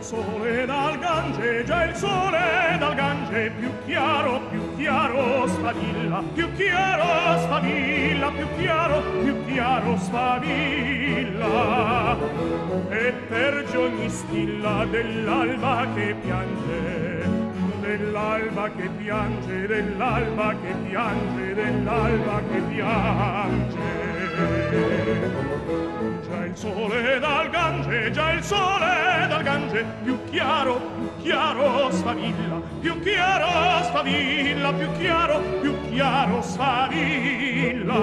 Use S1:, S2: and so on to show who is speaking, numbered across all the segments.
S1: sole dal Gange, già il sole dal Gange, più chiaro, più chiaro sfavilla, più chiaro sfavilla, più chiaro, più chiaro sfavilla. E per ogni stilla dell'alba che piange, dell'alba che piange, dell'alba che piange, dell'alba che piange già il sole dal Gange, già il sole dal Gange, più chiaro, più chiaro sfavilla, più chiaro sfavilla, più chiaro, più chiaro sfavilla.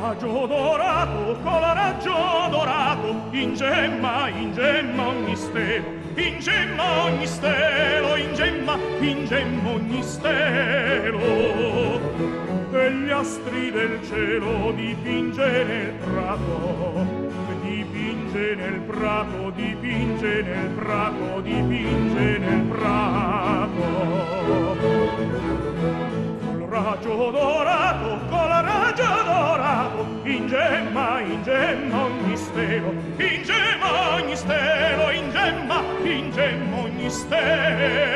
S1: raggio dorato, col raggio dorato, in gemma ogni stelo, ingemma ogni stelo, ingemma, ingemma ogni stelo. E gli astri del cielo dipinge nel prato, dipinge nel prato, dipinge nel prato, dipinge nel prato raggio dorato, col raggio dorato, ingemma, ingemma ogni stelo, ingemma ogni stelo, ingemma, ingemma ogni stelo.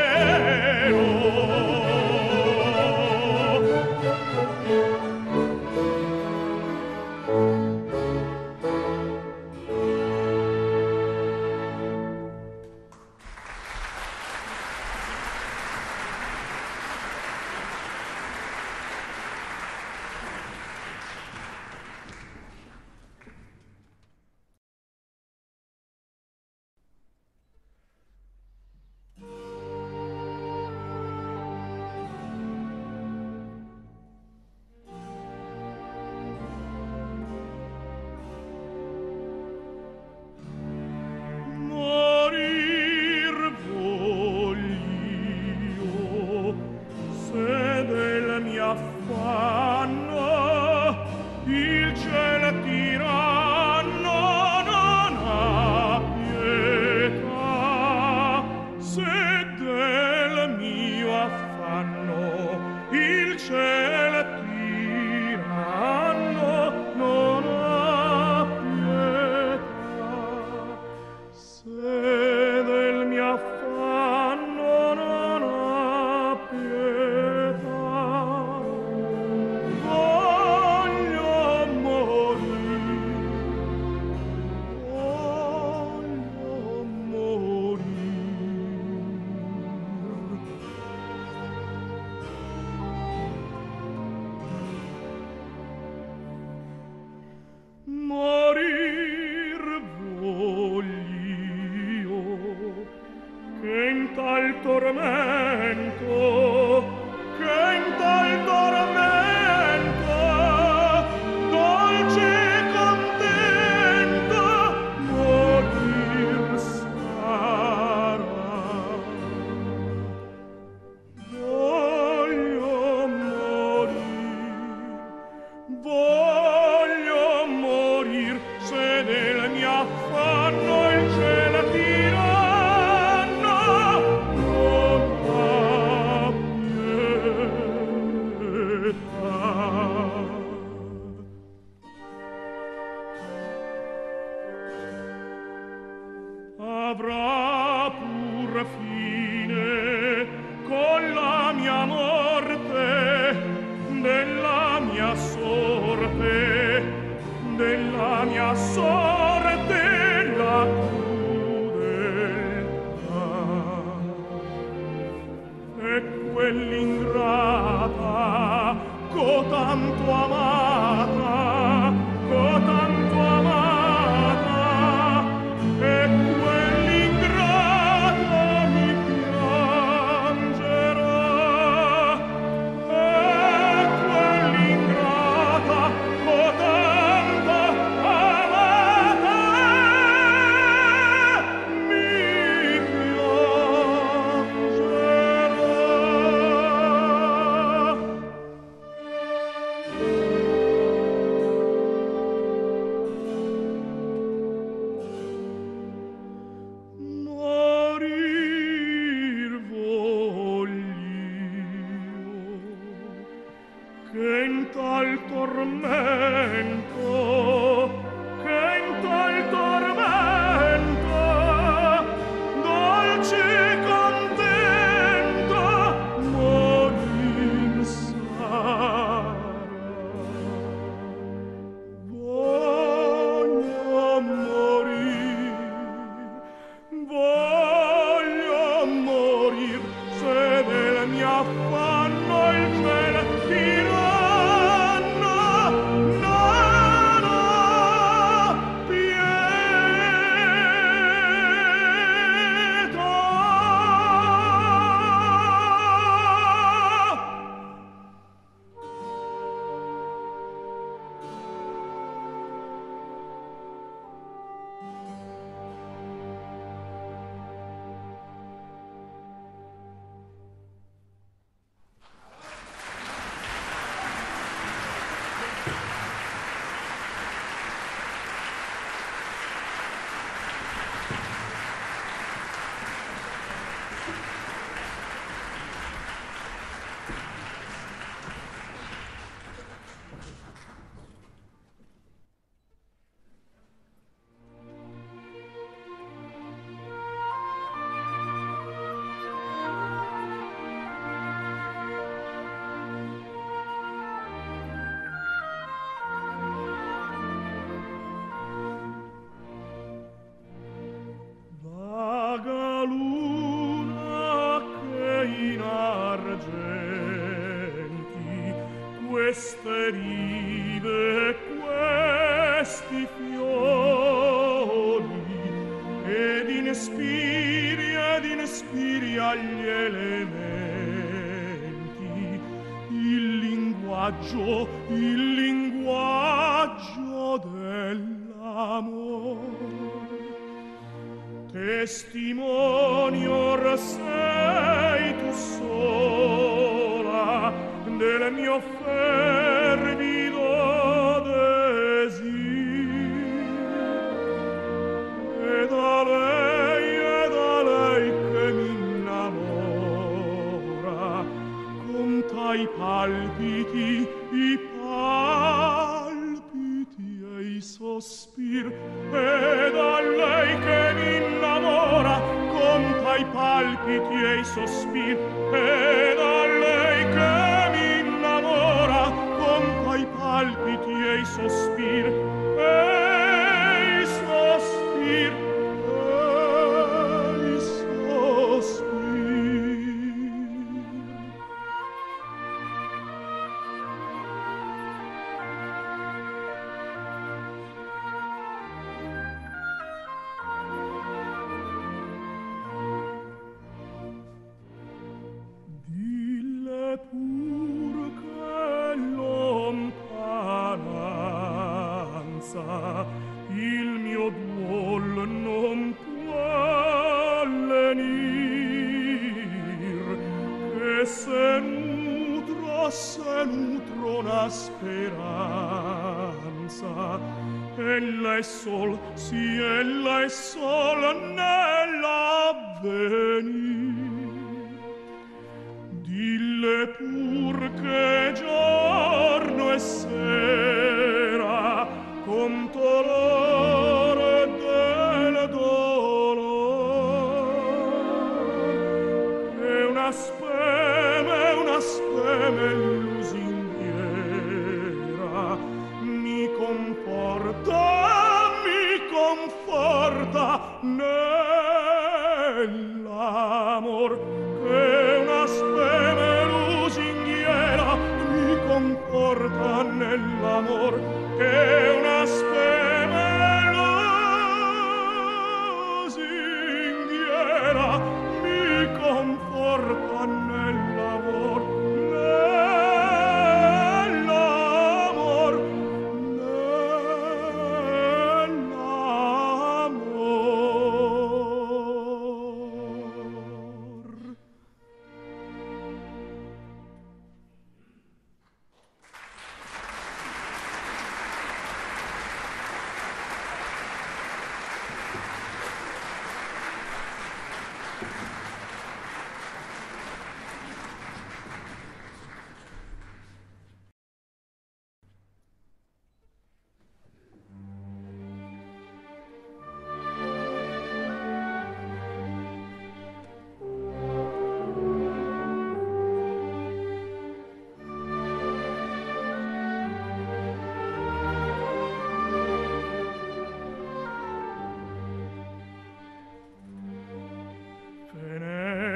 S1: avrà pur fine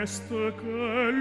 S1: questo che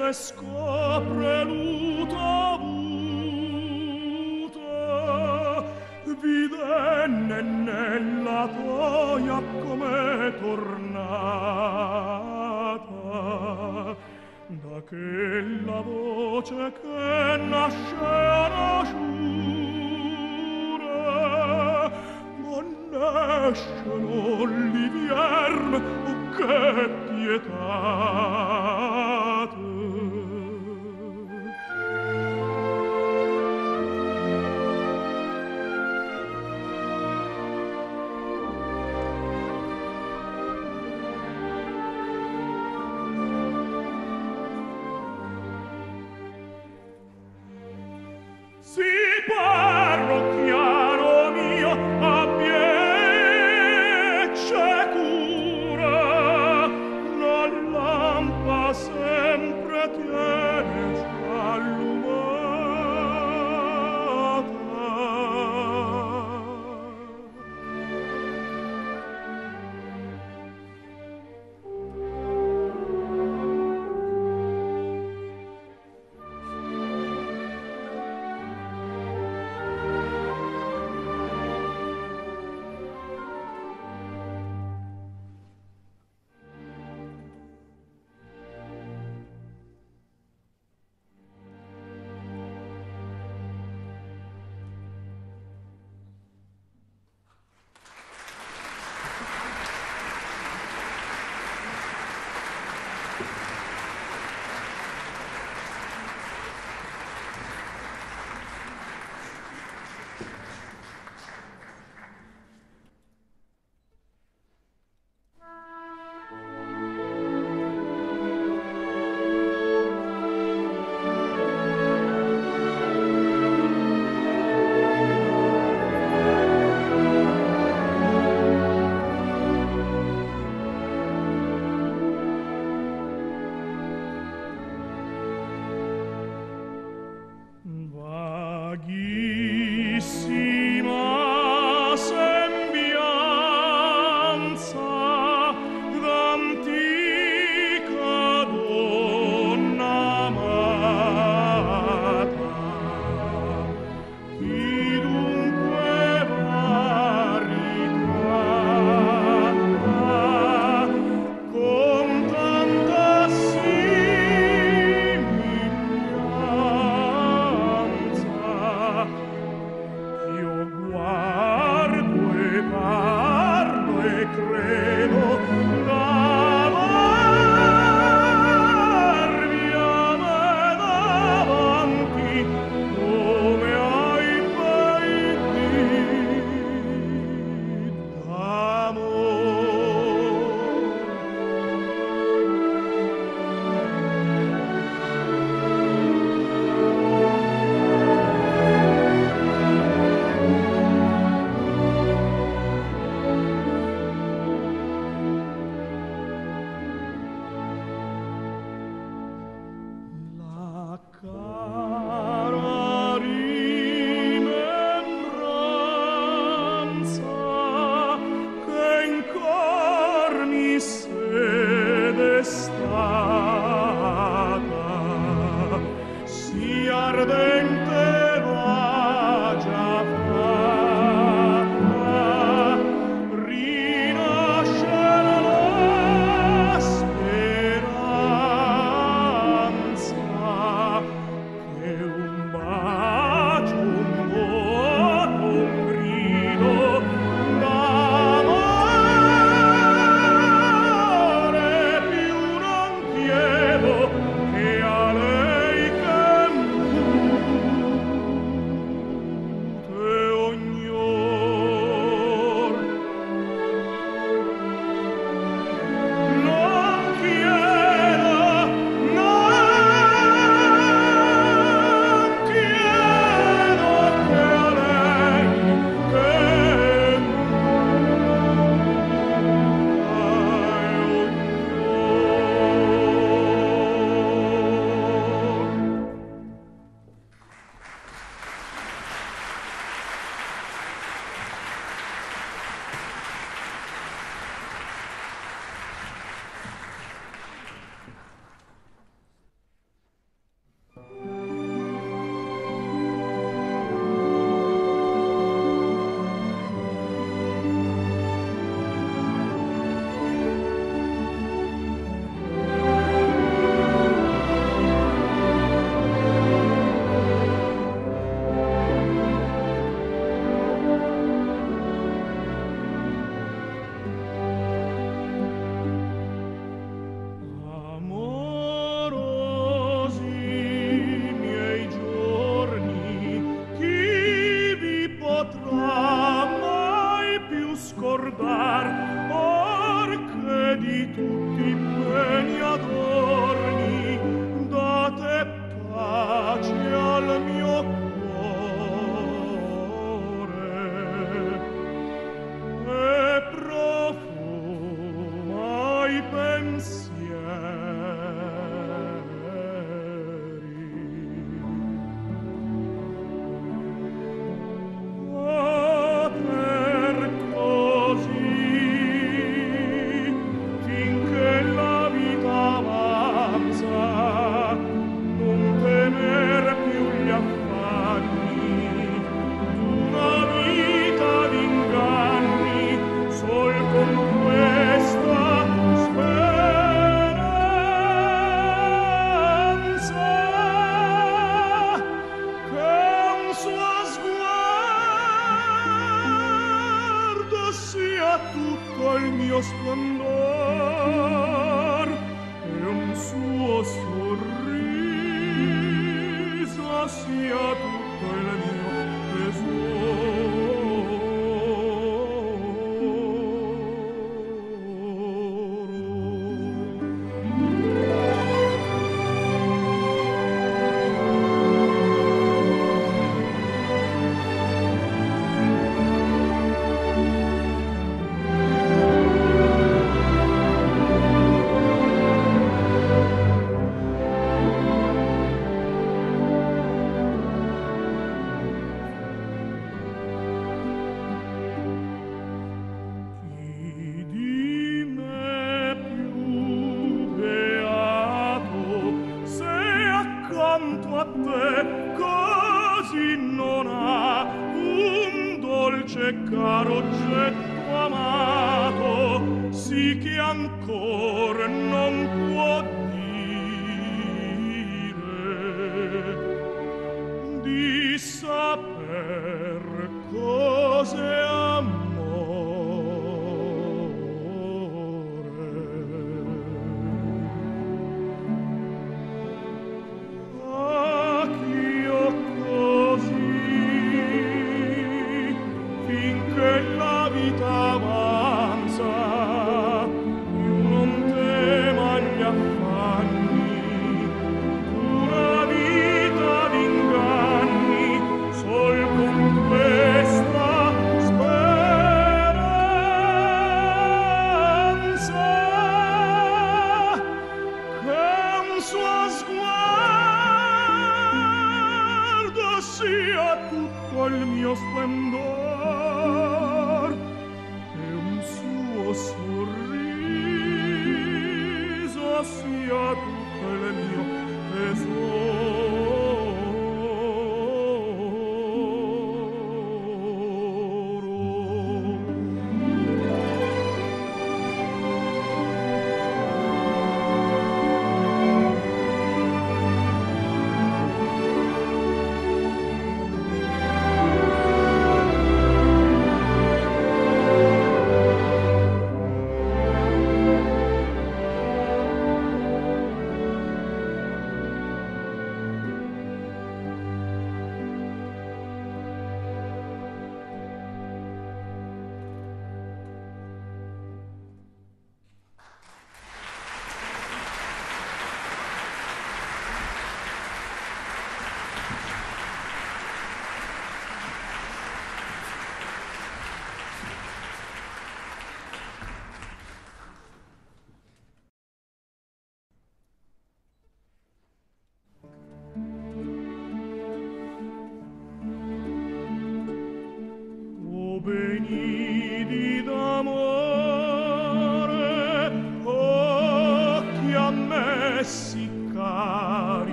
S1: se scopre lui.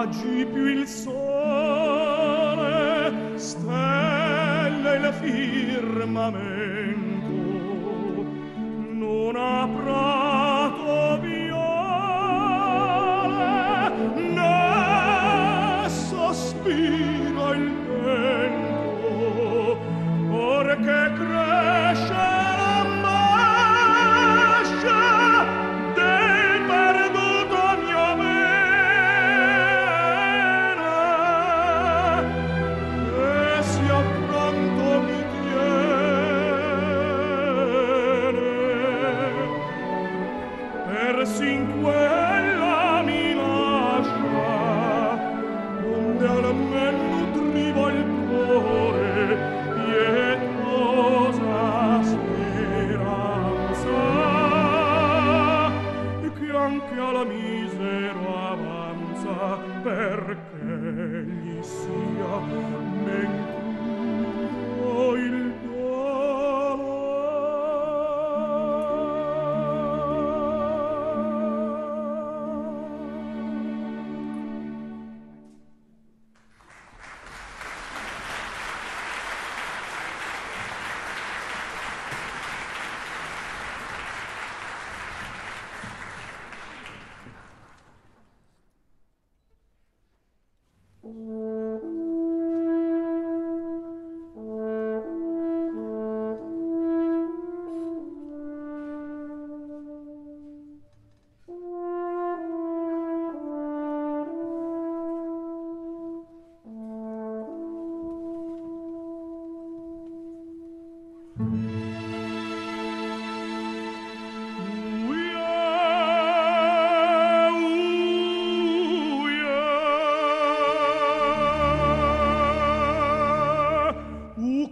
S1: viaggi più il sole stelle il firmamento. Non ha prato viole né sospiro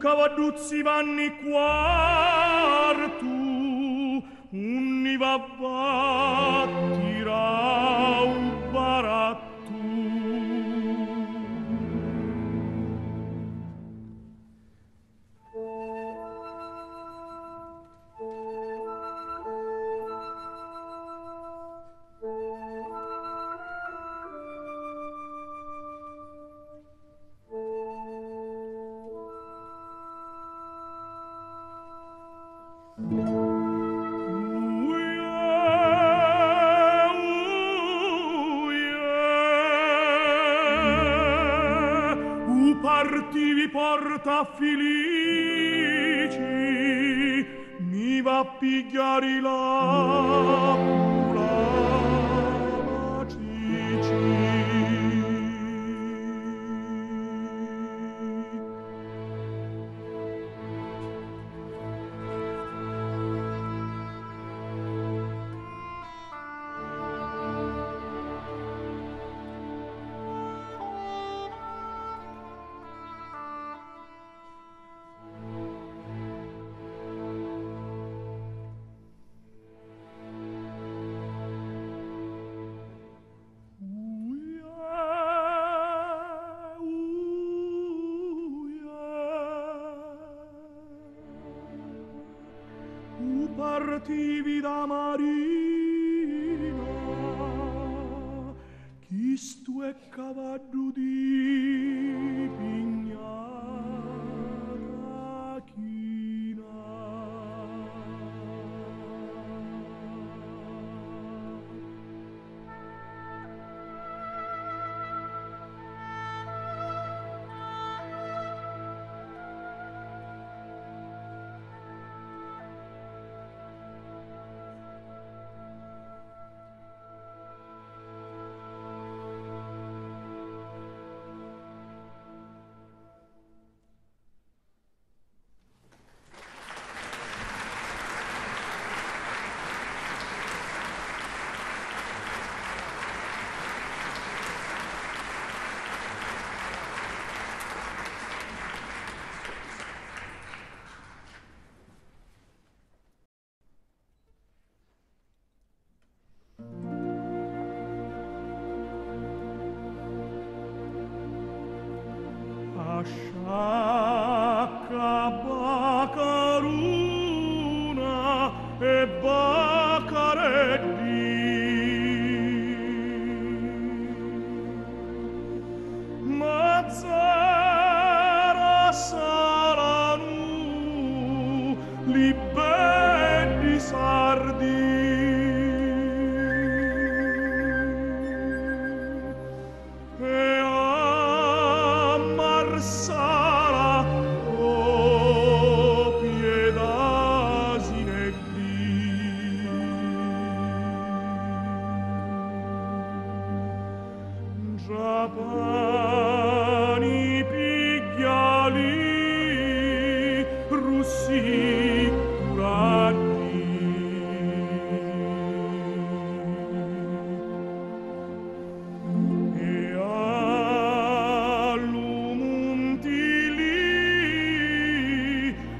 S1: Duzzi vanni quartu, unni va tá fili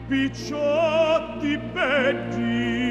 S1: picciotti petti.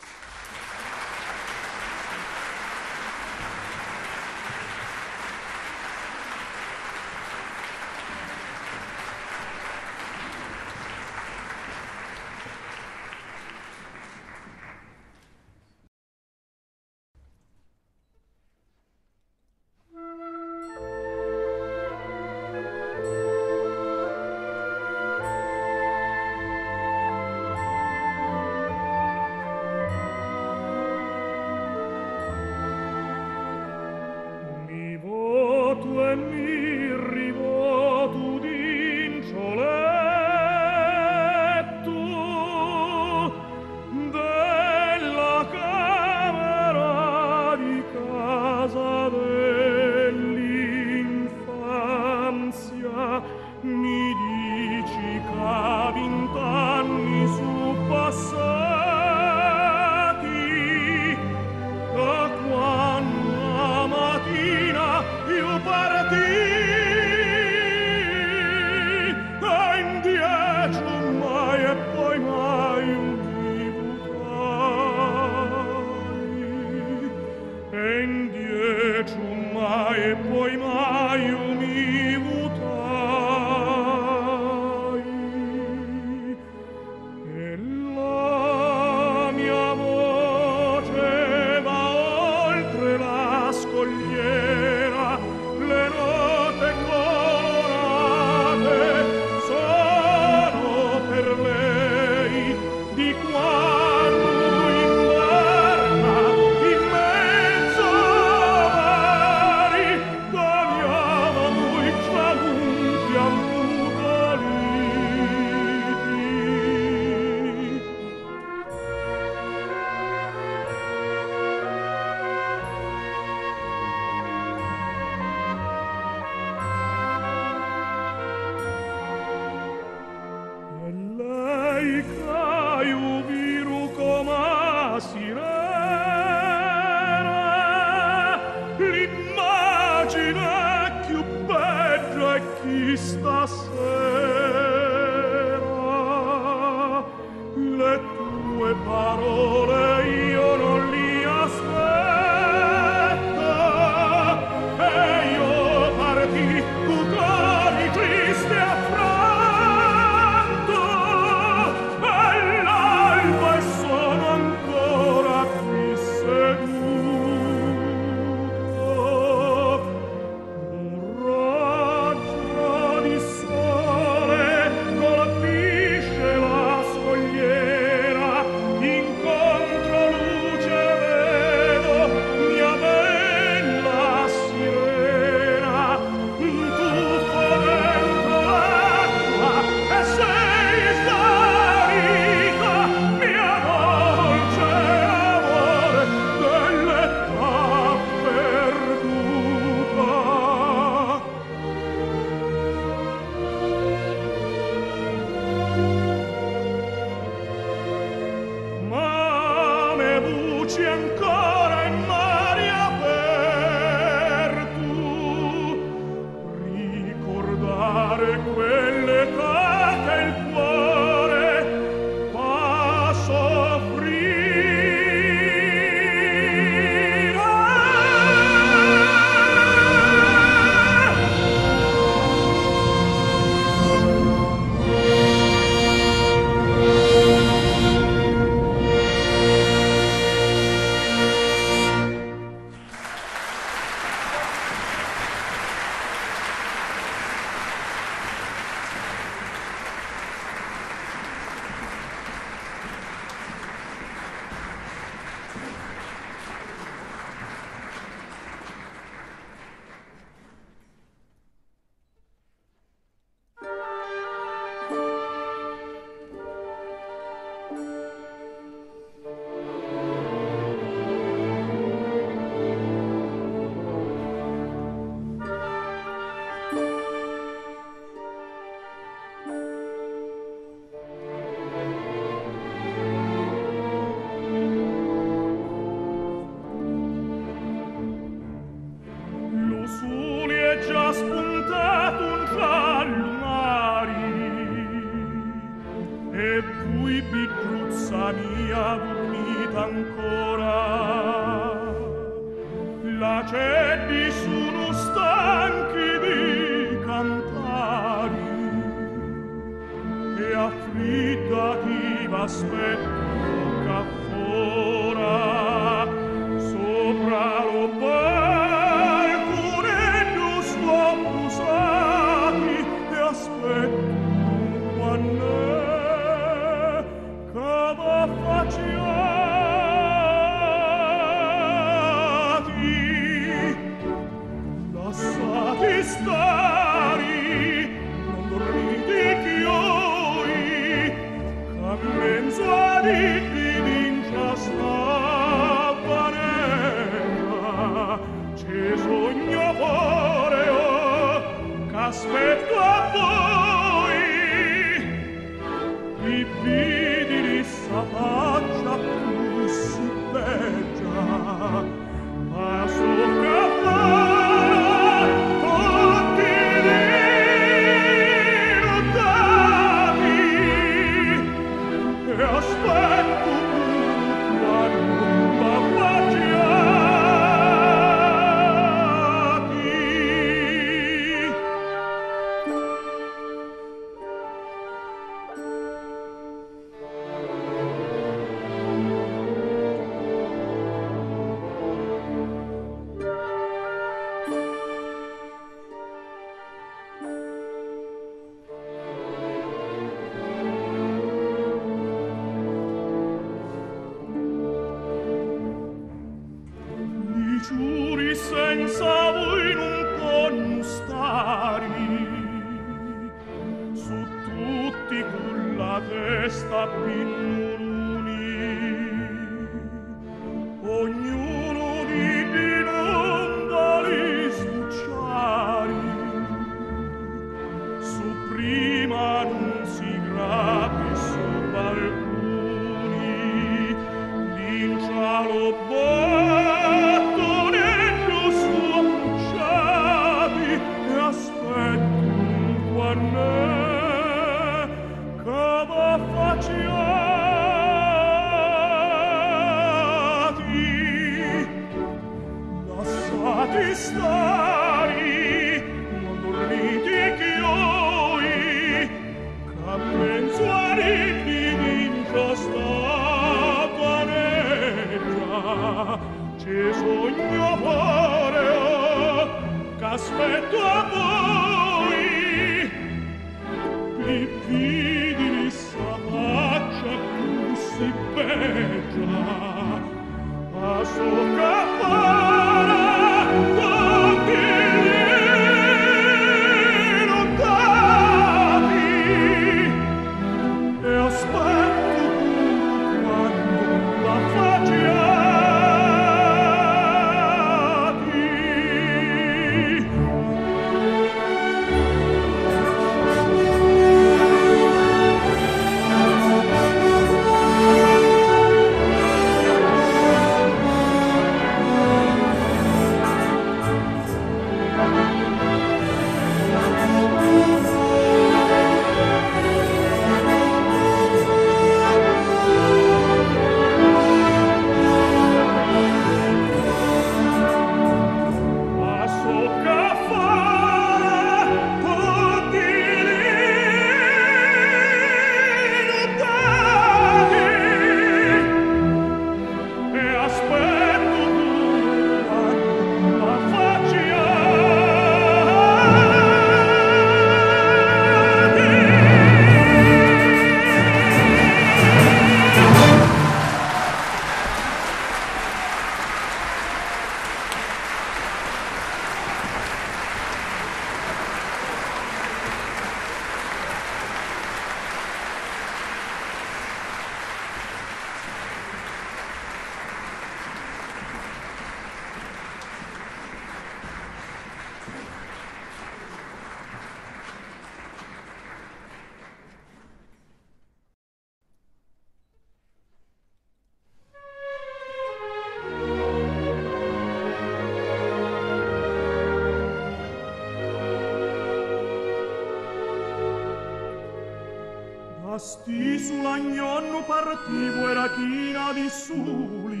S1: Asti sull'agnonno partivo era china di suli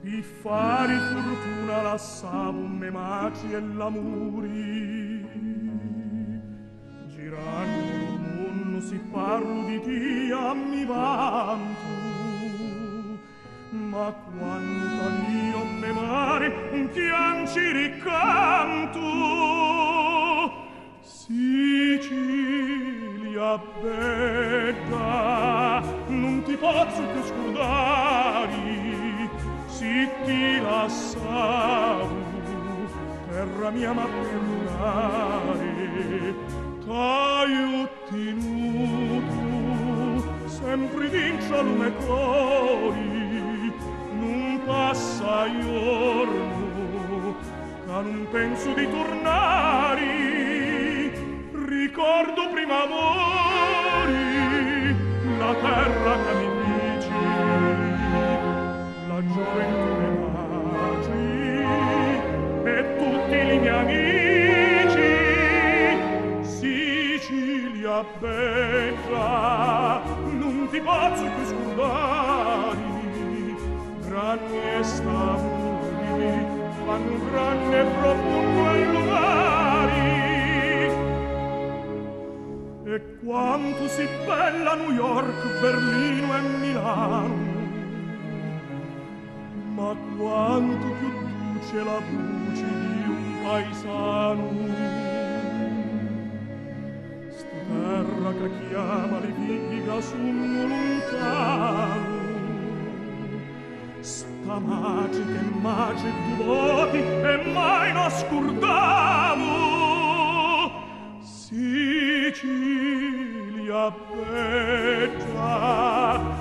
S1: Pi fare fortuna lassavo me maci e l'amuri. Girando il mondo si parlo di ti a mi vanto Ma quanta mio memare un chianci ricca chiama per urlare t'aiuti nutu sempre vincia lume cori non passa iorno ca non penso di tornare quanto più duce la voce di un paesano. Sta terra che chiama le viviga sul lontano sta magica e magica di voti e mai nascurdamo Sicilia peggia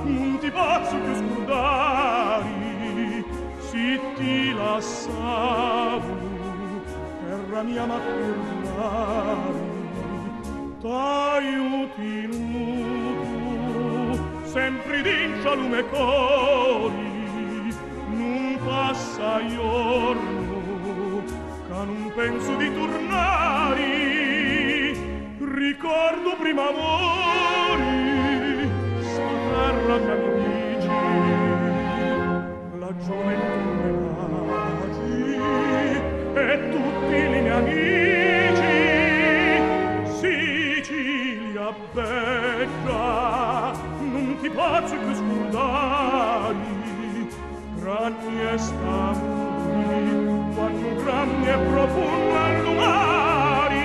S1: un ti pazzo più scordamo ti lassavo terra mia ma tornavi t'aiuti nudo sempre d'incia lume cori non passa giorno che non penso di tornare ricordo prima amori sta terra mia mi dice la gioventù e tutti i miei amici. Bella non ti posso più scordare grandi profondo allumari